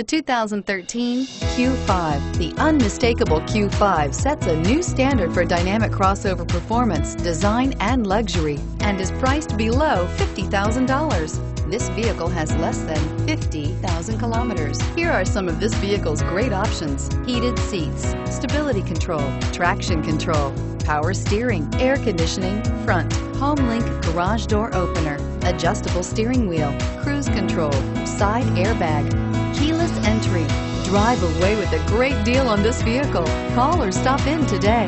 The 2013 Q5. The unmistakable Q5 sets a new standard for dynamic crossover performance, design, and luxury, and is priced below $50,000. This vehicle has less than 50,000 kilometers. Here are some of this vehicle's great options. Heated seats, stability control, traction control, power steering, air conditioning, front, HomeLink garage door opener, adjustable steering wheel, cruise control, side airbag, keyless entry. Drive away with a great deal on this vehicle. Call or stop in today.